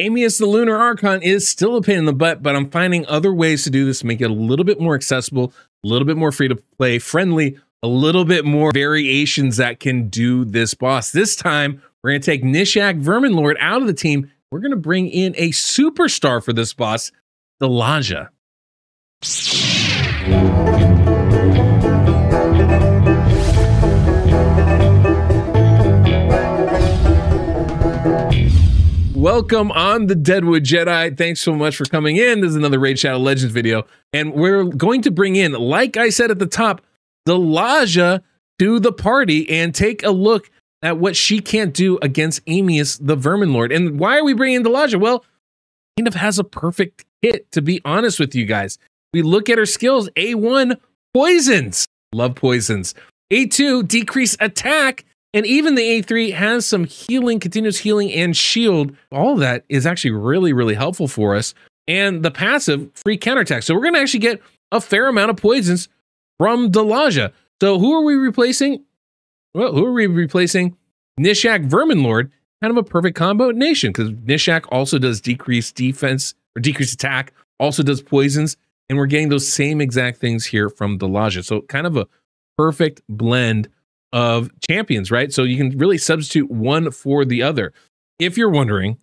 Amius the Lunar Archon is still a pain in the butt, but I'm finding other ways to do this to make it a little bit more accessible, a little bit more free to play, friendly, a little bit more variations that can do this boss. This time, we're going to take Nishak Verminlord out of the team. We're going to bring in a superstar for this boss, Delaja. Welcome on the Deadwood Jedi. Thanks so much for coming in. This is another Raid Shadow Legends video. And we're going to bring in, like I said at the top, Delaja to the party and take a look at what she can't do against Amius the Vermin Lord. And why are we bringing Delaja? Well, kind of has a perfect hit, to be honest with you guys. We look at her skills A1, poisons. Love poisons. A2, decrease attack. And even the A3 has some healing, continuous healing, and shield. All that is actually really, really helpful for us. And the passive, free counterattack. So we're going to actually get a fair amount of poisons from Delaja. So who are we replacing? Well, who are we replacing? Nishak Verminlord. Kind of a perfect combo nation because Nishak also does decreased defense or decreased attack, also does poisons. And we're getting those same exact things here from Delaja. So kind of a perfect blend of champions, right? So you can really substitute one for the other. If you're wondering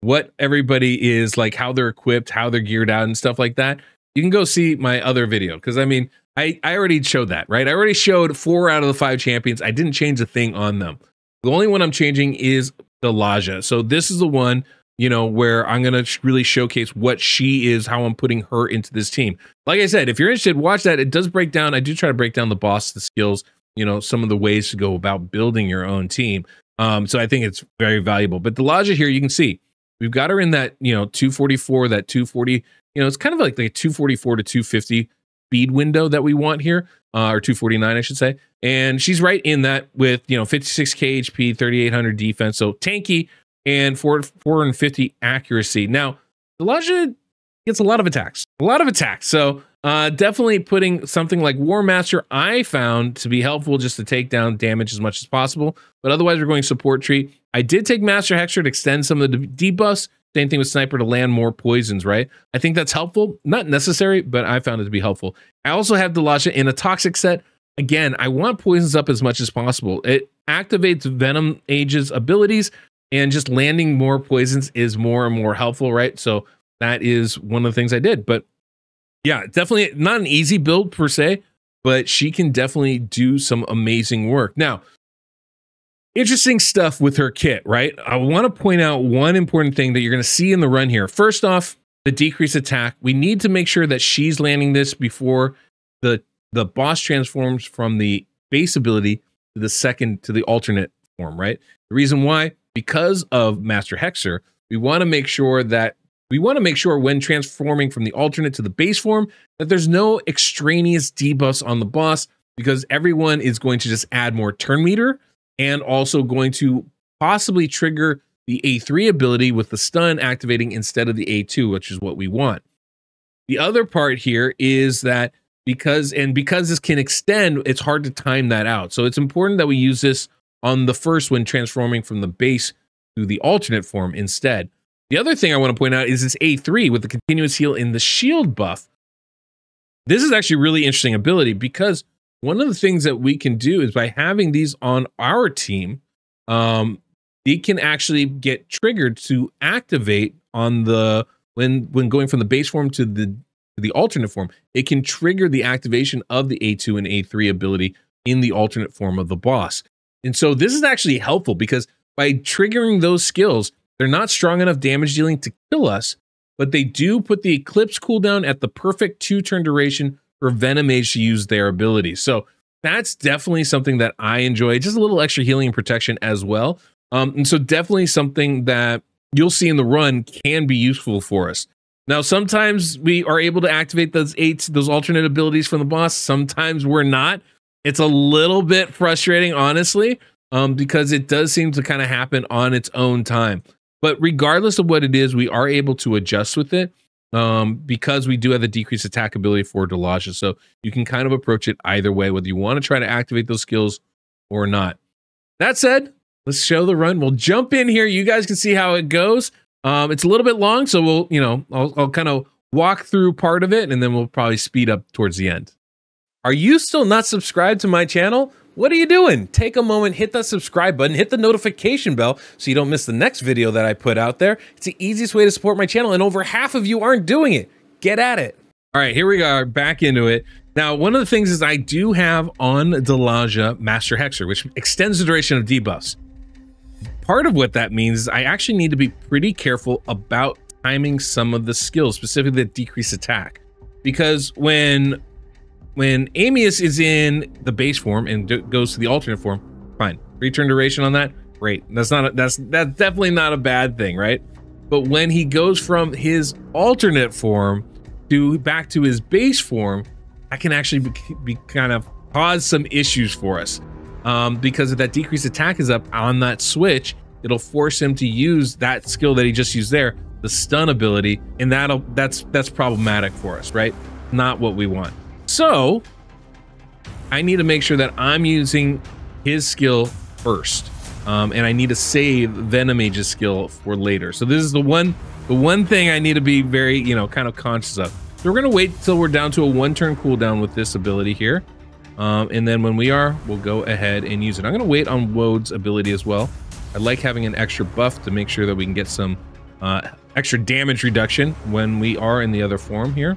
what everybody is like, how they're equipped, how they're geared out, and stuff like that, you can go see my other video. Because I mean, I, I already showed that, right? I already showed four out of the five champions. I didn't change a thing on them. The only one I'm changing is the Laja. So this is the one, you know, where I'm going to really showcase what she is, how I'm putting her into this team. Like I said, if you're interested, watch that. It does break down. I do try to break down the boss, the skills, you know some of the ways to go about building your own team. Um, so I think it's very valuable. But Delaja here, you can see we've got her in that you know 244, that 240. You know, it's kind of like the 244 to 250 speed window that we want here, uh, or 249, I should say. And she's right in that with you know 56 KHP, 3800 defense, so tanky and 450 accuracy. Now, the Delaja gets a lot of attacks, a lot of attacks. So uh, definitely putting something like War Master I found to be helpful just to take down damage as much as possible. But otherwise, we're going support tree. I did take Master Hexer to extend some of the debuffs. Same thing with Sniper to land more poisons, right? I think that's helpful. Not necessary, but I found it to be helpful. I also have Delaja in a Toxic set. Again, I want poisons up as much as possible. It activates Venomage's abilities, and just landing more poisons is more and more helpful, right? So that is one of the things I did. But yeah, definitely not an easy build per se, but she can definitely do some amazing work. Now, interesting stuff with her kit, right? I want to point out one important thing that you're going to see in the run here. First off, the decrease attack. We need to make sure that she's landing this before the the boss transforms from the base ability to the second to the alternate form, right? The reason why, because of Master Hexer, we want to make sure that we want to make sure when transforming from the alternate to the base form that there's no extraneous debuffs on the boss because everyone is going to just add more turn meter and also going to possibly trigger the A3 ability with the stun activating instead of the A2, which is what we want. The other part here is that because and because this can extend, it's hard to time that out. So it's important that we use this on the first when transforming from the base to the alternate form instead. The other thing I want to point out is this A3 with the continuous heal in the shield buff. This is actually really interesting ability because one of the things that we can do is by having these on our team, um, it can actually get triggered to activate on the when when going from the base form to the to the alternate form. It can trigger the activation of the A2 and A3 ability in the alternate form of the boss. And so this is actually helpful because by triggering those skills, they're not strong enough damage dealing to kill us, but they do put the Eclipse cooldown at the perfect two turn duration for Venom Mage to use their ability. So that's definitely something that I enjoy. Just a little extra healing and protection as well. Um, and so definitely something that you'll see in the run can be useful for us. Now, sometimes we are able to activate those eight, those alternate abilities from the boss. Sometimes we're not. It's a little bit frustrating, honestly, um, because it does seem to kind of happen on its own time. But regardless of what it is, we are able to adjust with it um, because we do have the decreased attack ability for Delaja. So you can kind of approach it either way, whether you want to try to activate those skills or not. That said, let's show the run. We'll jump in here. You guys can see how it goes. Um, it's a little bit long, so we'll, you know, I'll, I'll kind of walk through part of it and then we'll probably speed up towards the end. Are you still not subscribed to my channel? What are you doing? Take a moment, hit that subscribe button, hit the notification bell so you don't miss the next video that I put out there. It's the easiest way to support my channel, and over half of you aren't doing it. Get at it. All right, here we are back into it. Now, one of the things is I do have on Delaja Master Hexer, which extends the duration of debuffs. Part of what that means is I actually need to be pretty careful about timing some of the skills, specifically the decrease attack. Because when when Amius is in the base form and goes to the alternate form, fine. Return duration on that, great. That's not a, that's that's definitely not a bad thing, right? But when he goes from his alternate form to back to his base form, that can actually be, be kind of cause some issues for us. Um, because if that decreased attack is up on that switch, it'll force him to use that skill that he just used there, the stun ability, and that'll that's that's problematic for us, right? Not what we want. So I need to make sure that I'm using his skill first. Um, and I need to save Venomage's skill for later. So this is the one the one thing I need to be very, you know, kind of conscious of. So we're gonna wait till we're down to a one turn cooldown with this ability here. Um, and then when we are, we'll go ahead and use it. I'm gonna wait on Woad's ability as well. I like having an extra buff to make sure that we can get some uh, extra damage reduction when we are in the other form here.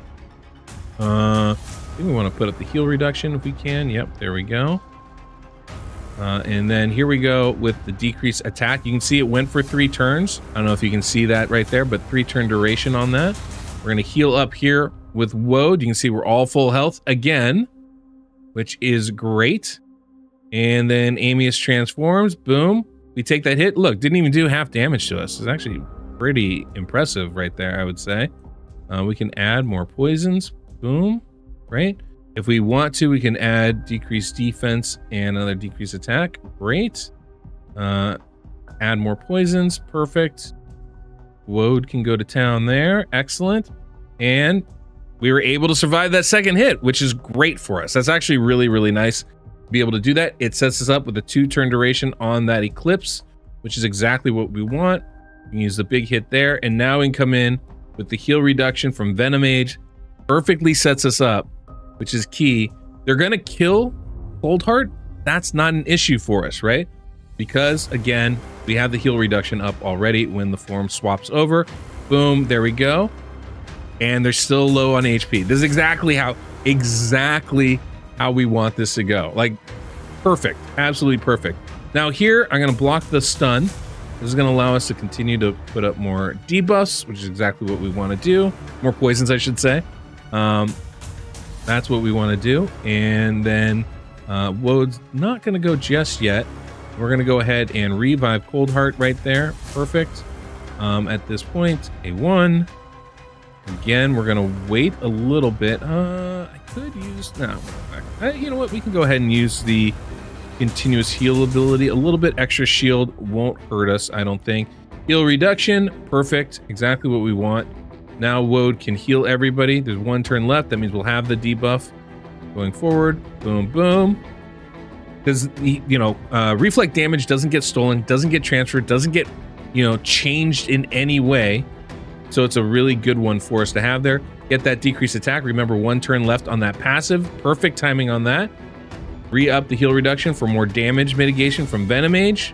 Uh, we want to put up the heal reduction if we can. Yep, there we go. Uh, and then here we go with the decrease attack. You can see it went for three turns. I don't know if you can see that right there, but three turn duration on that. We're going to heal up here with Woad. You can see we're all full health again, which is great. And then Amius transforms. Boom. We take that hit. Look, didn't even do half damage to us. It's actually pretty impressive right there, I would say. Uh, we can add more poisons. Boom right? If we want to, we can add decreased defense and another decreased attack. Great. Uh, add more poisons. Perfect. Woad can go to town there. Excellent. And we were able to survive that second hit, which is great for us. That's actually really, really nice to be able to do that. It sets us up with a two turn duration on that Eclipse, which is exactly what we want. We can use the big hit there. And now we can come in with the heal reduction from Venomage. Perfectly sets us up which is key. They're going to kill Coldheart. That's not an issue for us, right? Because, again, we have the heal reduction up already when the form swaps over. Boom, there we go. And they're still low on HP. This is exactly how, exactly how we want this to go. Like, perfect. Absolutely perfect. Now here, I'm going to block the stun. This is going to allow us to continue to put up more debuffs, which is exactly what we want to do. More poisons, I should say. Um, that's what we want to do. And then uh, Woad's not going to go just yet. We're going to go ahead and revive Coldheart right there. Perfect. Um, at this point, a one. Again, we're going to wait a little bit. Uh, I could use... No, uh, you know what? We can go ahead and use the continuous heal ability. A little bit extra shield won't hurt us, I don't think. Heal reduction, perfect. Exactly what we want. Now Woad can heal everybody. There's one turn left. That means we'll have the debuff going forward. Boom, boom. Because, you know, uh, reflect damage doesn't get stolen, doesn't get transferred, doesn't get, you know, changed in any way. So it's a really good one for us to have there. Get that decreased attack. Remember, one turn left on that passive. Perfect timing on that. Re-up the heal reduction for more damage mitigation from Venomage.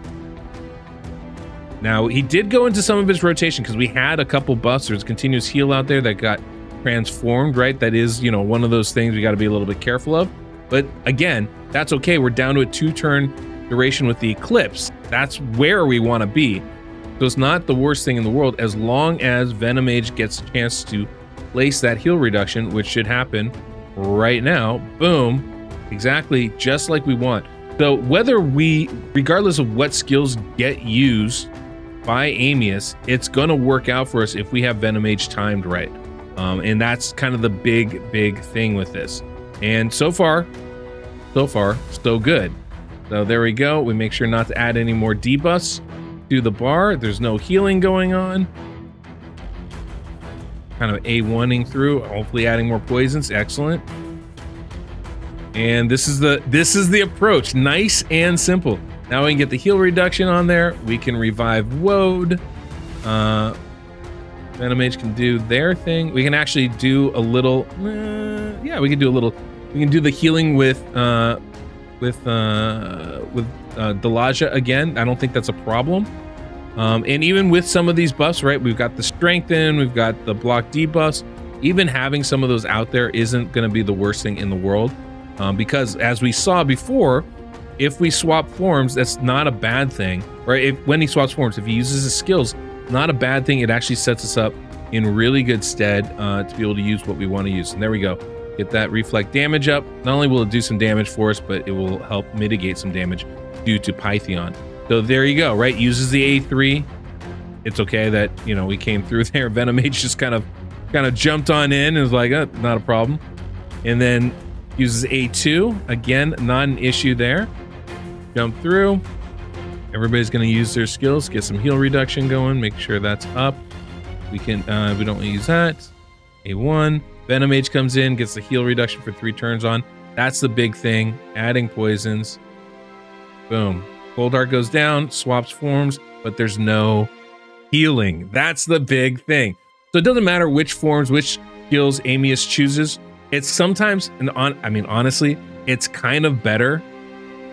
Now, he did go into some of his rotation because we had a couple busters, continuous heal out there that got transformed, right? That is, you know, one of those things we got to be a little bit careful of. But again, that's okay. We're down to a two turn duration with the Eclipse. That's where we want to be. So it's not the worst thing in the world as long as Venomage gets a chance to place that heal reduction, which should happen right now. Boom. Exactly just like we want. So whether we, regardless of what skills get used by Amius, it's going to work out for us if we have Venomage timed right. Um, and that's kind of the big, big thing with this. And so far, so far, so good. So there we go. We make sure not to add any more debuffs to the bar. There's no healing going on. Kind of A1ing through, hopefully adding more poisons. Excellent. And this is the this is the approach. Nice and simple. Now we can get the heal reduction on there. We can revive Woad. Uh, Venomage can do their thing. We can actually do a little. Uh, yeah, we can do a little. We can do the healing with uh, with uh, with uh, Delaja again. I don't think that's a problem. Um, and even with some of these buffs, right? We've got the strengthen, we've got the block debuffs. Even having some of those out there isn't going to be the worst thing in the world, um, because as we saw before, if we swap forms, that's not a bad thing. Right? If when he swaps forms, if he uses his skills, not a bad thing. It actually sets us up in really good stead uh, to be able to use what we want to use. And there we go. Get that reflect damage up. Not only will it do some damage for us, but it will help mitigate some damage due to Pythion. So there you go, right? Uses the A3. It's okay that, you know, we came through there. Venomage just kind of kind of jumped on in and was like, oh, not a problem. And then uses A2. Again, not an issue there. Jump through. Everybody's going to use their skills, get some heal reduction going, make sure that's up. We can, uh, we don't use that. A1. Venom Venomage comes in, gets the heal reduction for three turns on. That's the big thing. Adding poisons. Boom. Cold Heart goes down, swaps forms, but there's no healing. That's the big thing. So it doesn't matter which forms, which skills Amius chooses. It's sometimes, and on, I mean, honestly, it's kind of better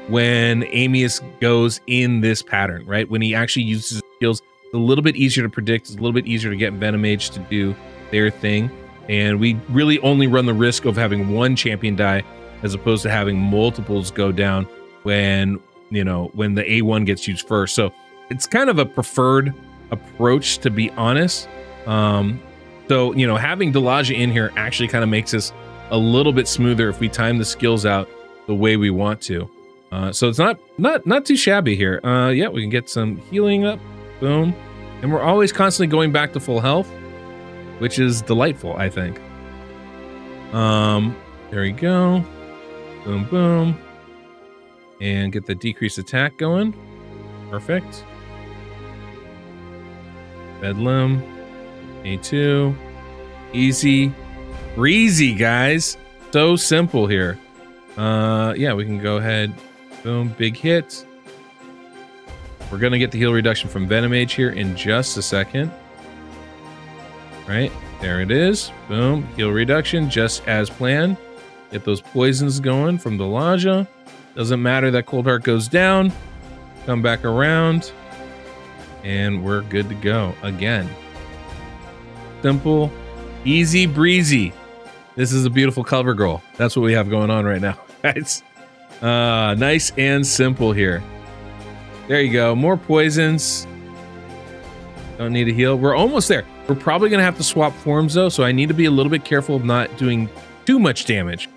when Amius goes in this pattern, right? When he actually uses his skills, it's a little bit easier to predict. It's a little bit easier to get Venomage to do their thing. And we really only run the risk of having one champion die as opposed to having multiples go down when you know, when the A1 gets used first. So it's kind of a preferred approach, to be honest. Um, so, you know, having Delaja in here actually kind of makes us a little bit smoother if we time the skills out the way we want to. Uh, so it's not not not too shabby here. Uh, yeah, we can get some healing up. Boom. And we're always constantly going back to full health, which is delightful, I think. Um, there we go. Boom, boom and get the decreased attack going. Perfect. Bedlam. A2. Easy. Breezy, guys. So simple here. Uh, yeah, we can go ahead. Boom. Big hit. We're going to get the heal reduction from Venomage here in just a second. Right. There it is. Boom. Heal reduction just as planned. Get those poisons going from the Laja. Doesn't matter that Cold Heart goes down. Come back around. And we're good to go again. Simple, easy breezy. This is a beautiful cover girl. That's what we have going on right now. It's uh, nice and simple here. There you go. More poisons. Don't need to heal. We're almost there. We're probably going to have to swap forms though, so I need to be a little bit careful of not doing too much damage,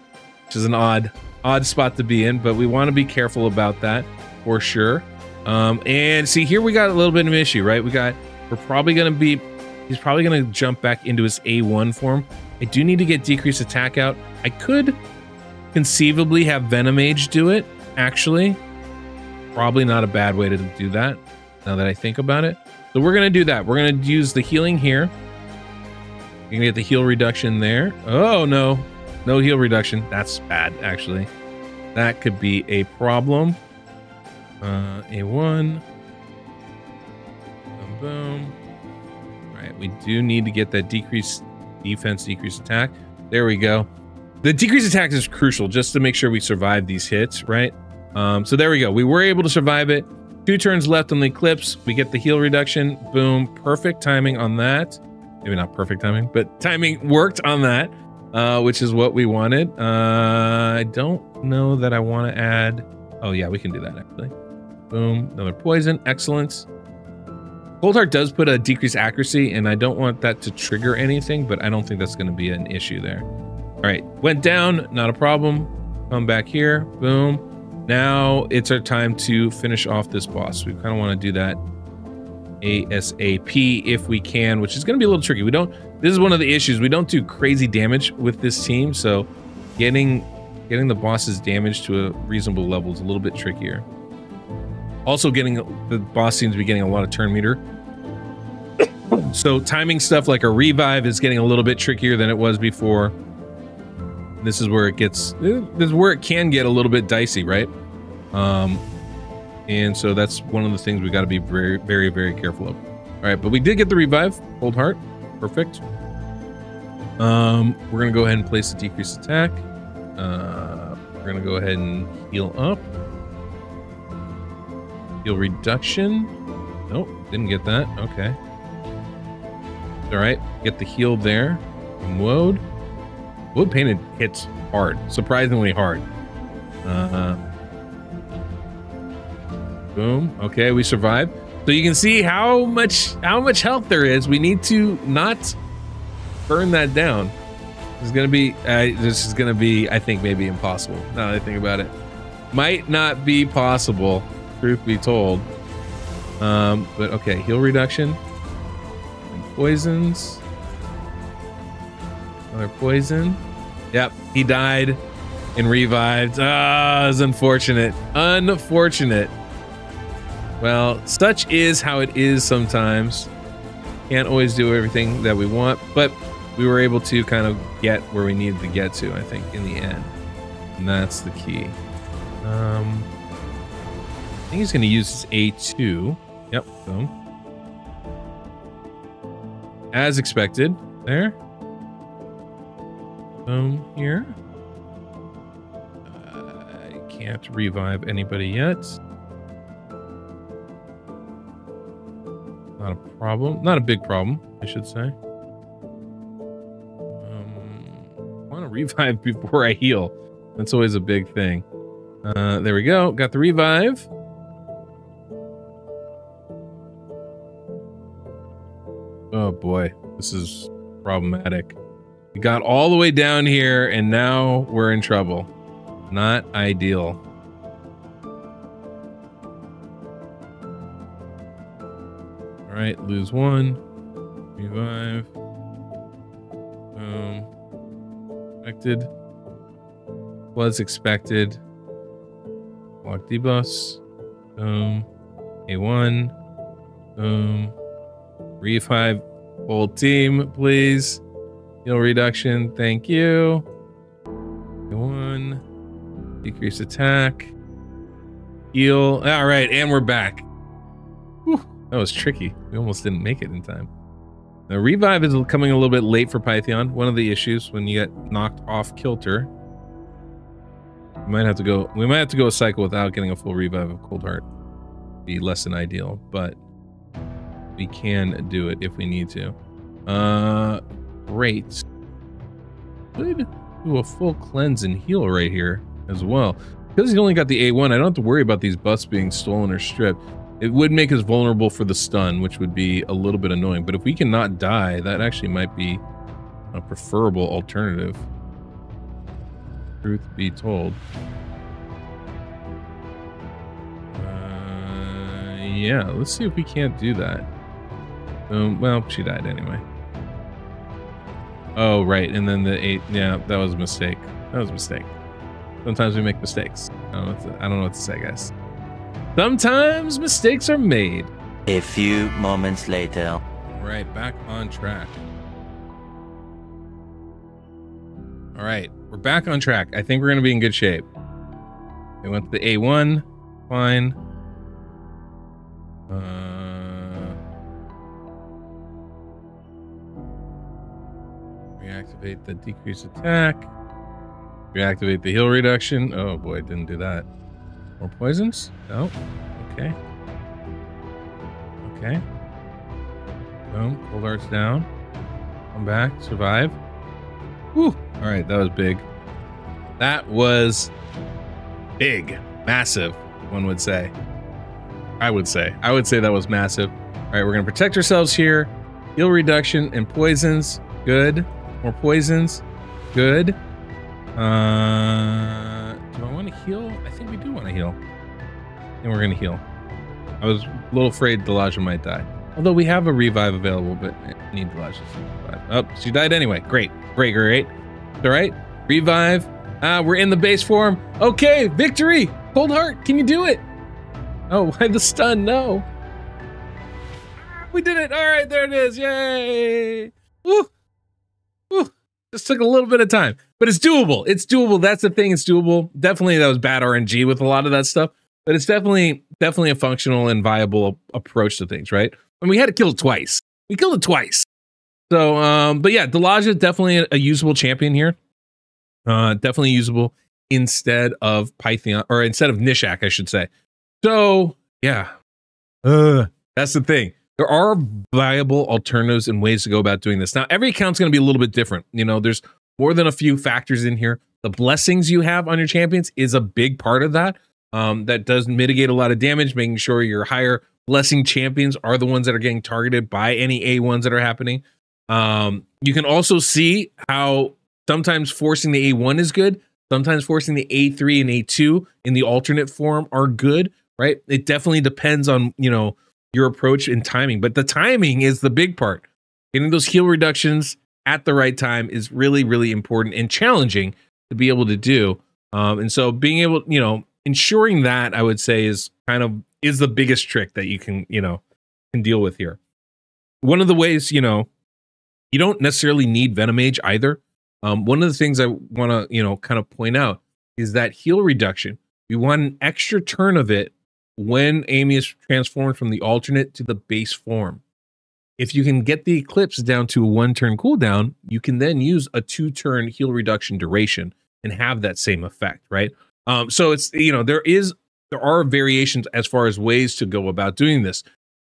which is an odd odd spot to be in, but we want to be careful about that for sure. Um, and see, here we got a little bit of an issue, right? We got, we're probably going to be, he's probably going to jump back into his A1 form. I do need to get decreased attack out. I could conceivably have Venomage do it, actually. Probably not a bad way to do that, now that I think about it. So we're going to do that. We're going to use the healing here. You're going to get the heal reduction there. Oh, no. No heal reduction. That's bad, actually. That could be a problem. Uh, A1. Boom, boom. All right, we do need to get that decreased defense, decreased attack. There we go. The decreased attack is crucial just to make sure we survive these hits, right? Um, so there we go. We were able to survive it. Two turns left on the Eclipse. We get the heal reduction. Boom. Perfect timing on that. Maybe not perfect timing, but timing worked on that uh, which is what we wanted. Uh, I don't know that I want to add. Oh yeah, we can do that actually. Boom, another poison, excellent. Cold Heart does put a decreased accuracy, and I don't want that to trigger anything, but I don't think that's going to be an issue there. All right, went down, not a problem. Come back here, boom. Now it's our time to finish off this boss. We kind of want to do that ASAP if we can, which is going to be a little tricky. We don't this is one of the issues. We don't do crazy damage with this team, so getting getting the boss's damage to a reasonable level is a little bit trickier. Also, getting the boss seems to be getting a lot of turn meter. so timing stuff like a revive is getting a little bit trickier than it was before. This is where it gets this is where it can get a little bit dicey, right? Um, and so that's one of the things we got to be very, very, very careful of. All right, but we did get the revive, Cold Heart. Perfect. Um, we're gonna go ahead and place a decreased attack. Uh, we're gonna go ahead and heal up. Heal reduction. Nope, didn't get that. Okay. All right, get the heal there. Woad. Woad painted hits hard, surprisingly hard. Uh, boom. Okay, we survived. So you can see how much how much health there is. We need to not burn that down. This is gonna be uh, this is gonna be I think maybe impossible. Now that I think about it, might not be possible. Truth be told. Um, but okay, heal reduction. Poisons. Another poison. Yep, he died and revived. Ah, it's unfortunate. Unfortunate. Well, such is how it is sometimes. Can't always do everything that we want, but we were able to kind of get where we needed to get to, I think, in the end. And that's the key. Um, I think he's going to use his A2. Yep, boom. As expected. There. Boom, here. I can't revive anybody yet. Not a problem. Not a big problem, I should say. Um, I want to revive before I heal. That's always a big thing. Uh, there we go. Got the revive. Oh boy, this is problematic. We got all the way down here and now we're in trouble. Not ideal. All right, lose one. Revive. Boom. Expected. Was expected. Block debuffs. Boom. Um, A1. Boom. Um, revive. Whole team, please. Heal reduction. Thank you. A1. Decrease attack. Heal. All right, and we're back. Whew. That was tricky. We almost didn't make it in time. Now, revive is coming a little bit late for Pythion. One of the issues when you get knocked off kilter. We might have to go. We might have to go a cycle without getting a full revive of Cold Heart. Be less than ideal, but we can do it if we need to. Uh, great. Could do a full cleanse and heal right here as well. Because he's only got the A1, I don't have to worry about these buffs being stolen or stripped. It would make us vulnerable for the stun, which would be a little bit annoying. But if we cannot die, that actually might be a preferable alternative. Truth be told. Uh, yeah, let's see if we can't do that. Um, well, she died anyway. Oh, right. And then the eight. Yeah, that was a mistake. That was a mistake. Sometimes we make mistakes. I don't know what to, I don't know what to say, guys. Sometimes mistakes are made. A few moments later. Right, back on track. All right, we're back on track. I think we're going to be in good shape. We went to the A1. Fine. Uh, reactivate the decrease attack. Reactivate the heal reduction. Oh boy, didn't do that. More poisons? No. Okay. Okay. Boom. Cold Heart's down. Come back. Survive. Whew. All right, that was big. That was big. Massive, one would say. I would say. I would say that was massive. All right, we're going to protect ourselves here. Heal reduction and poisons. Good. More poisons. Good. Uh, do I want to heal? I think we do want to heal. And we're going to heal. I was a little afraid Delaja might die. Although we have a revive available, but I need Delaja. Oh, she died anyway. Great. Great, great. All right. Revive. Ah, we're in the base form. Okay, victory. Cold heart. Can you do it? Oh, why the stun? No. We did it. All right, there it is. Yay. Woo. Just took a little bit of time, but it's doable. It's doable. That's the thing. It's doable. Definitely that was bad RNG with a lot of that stuff, but it's definitely, definitely a functional and viable approach to things, right? And we had to kill it twice. We killed it twice. So, um, but yeah, Delaja is definitely a, a usable champion here. Uh, definitely usable instead of Pythion or instead of Nishak, I should say. So, yeah, uh, that's the thing. There are viable alternatives and ways to go about doing this. Now, every account's going to be a little bit different. You know, there's more than a few factors in here. The blessings you have on your champions is a big part of that. Um, that does mitigate a lot of damage, making sure your higher blessing champions are the ones that are getting targeted by any A1s that are happening. Um, you can also see how sometimes forcing the A1 is good, sometimes forcing the A3 and A2 in the alternate form are good, right? It definitely depends on, you know, your approach and timing, but the timing is the big part. Getting those heal reductions at the right time is really, really important and challenging to be able to do. Um, and so being able, you know, ensuring that I would say is kind of is the biggest trick that you can, you know, can deal with here. One of the ways, you know, you don't necessarily need Venomage either. Um, one of the things I want to, you know, kind of point out is that heal reduction. You want an extra turn of it when Amius transformed from the alternate to the base form. If you can get the Eclipse down to a one turn cooldown, you can then use a two turn heal reduction duration and have that same effect, right? Um, so it's, you know, there is, there are variations as far as ways to go about doing this.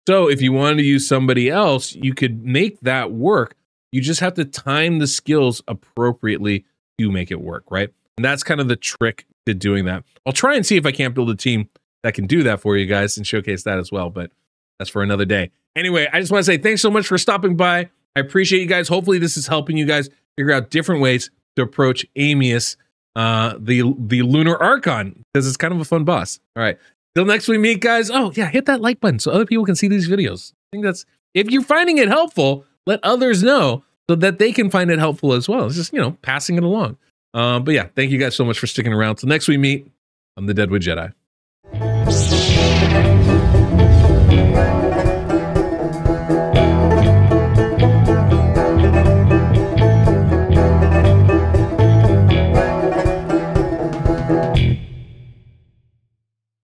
So if you wanted to use somebody else, you could make that work you just have to time the skills appropriately to make it work, right? And that's kind of the trick to doing that. I'll try and see if I can't build a team that can do that for you guys and showcase that as well, but that's for another day. Anyway, I just want to say thanks so much for stopping by. I appreciate you guys. Hopefully, this is helping you guys figure out different ways to approach Amius, uh, the the Lunar Archon, because it's kind of a fun boss. All right. Till next we meet, guys. Oh, yeah, hit that like button so other people can see these videos. I think that's if you're finding it helpful, let others know so that they can find it helpful as well. It's just, you know, passing it along. Um, but yeah, thank you guys so much for sticking around. Till next we meet, I'm the Deadwood Jedi. Thank you.